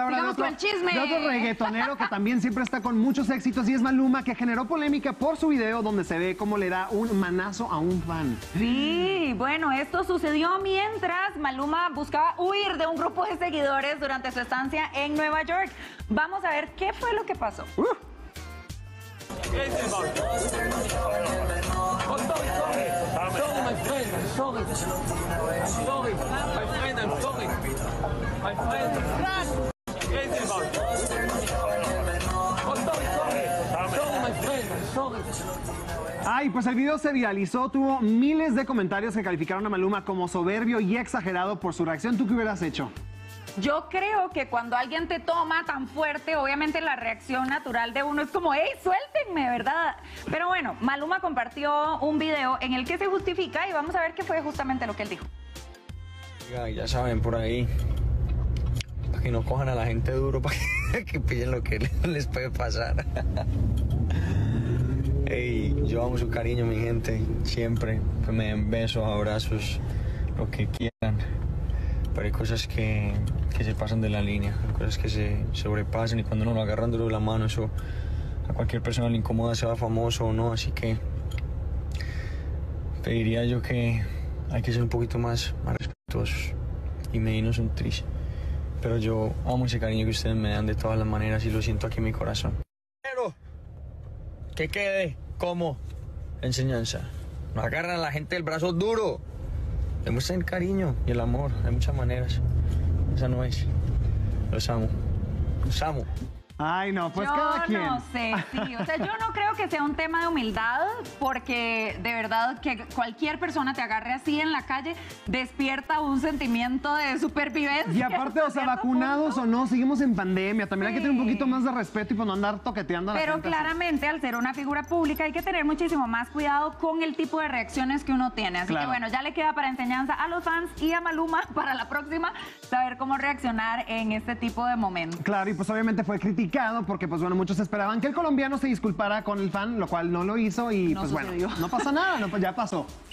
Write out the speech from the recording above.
Ahora, Sigamos de con el chisme. de otro reggaetonero que también siempre está con muchos éxitos y es Maluma, que generó polémica por su video donde se ve cómo le da un manazo a un fan. Sí, bueno, esto sucedió mientras Maluma buscaba huir de un grupo de seguidores durante su estancia en Nueva York. Vamos a ver qué fue lo que pasó. Uh, Ay, pues el video se viralizó, tuvo miles de comentarios que calificaron a Maluma como soberbio y exagerado por su reacción. ¿Tú qué hubieras hecho? Yo creo que cuando alguien te toma tan fuerte, obviamente la reacción natural de uno es como, hey, suéltenme, ¿verdad? Pero bueno, Maluma compartió un video en el que se justifica y vamos a ver qué fue justamente lo que él dijo. Ya saben por ahí, para que no cojan a la gente duro, para que, que pillen lo que les puede pasar. Ey, yo amo su cariño, mi gente, siempre, que me den besos, abrazos, lo que quieran. Pero hay cosas que, que se pasan de la línea, hay cosas que se sobrepasan y cuando uno lo agarran duro de la mano, eso a cualquier persona le incomoda, sea famoso o no, así que pediría yo que hay que ser un poquito más, más respetuosos y medirnos un tris. Pero yo amo ese cariño que ustedes me dan de todas las maneras y lo siento aquí en mi corazón. Que quede como enseñanza. Nos agarran a la gente del brazo duro. Demuestren el cariño y el amor. Hay muchas maneras. Esa no es. Los amo. Los amo. Ay, no, pues yo cada quien. no sé, sí, o sea, yo no creo que sea un tema de humildad, porque de verdad que cualquier persona te agarre así en la calle despierta un sentimiento de supervivencia. Y aparte, o sea, vacunados punto. o no, seguimos en pandemia. También hay que tener un poquito más de respeto y pues no andar toqueteando a la Pero gente así. claramente, al ser una figura pública, hay que tener muchísimo más cuidado con el tipo de reacciones que uno tiene. Así Claro. que bueno, ya le queda para enseñanza a los fans y a Maluma para la próxima saber cómo reaccionar en este tipo de momentos. Claro, y pues obviamente fue porque pues bueno, muchos esperaban que el colombiano se disculpara con el fan, lo cual no lo hizo y No pues sucedió. bueno, no pasa nada, no, pues ya pasó.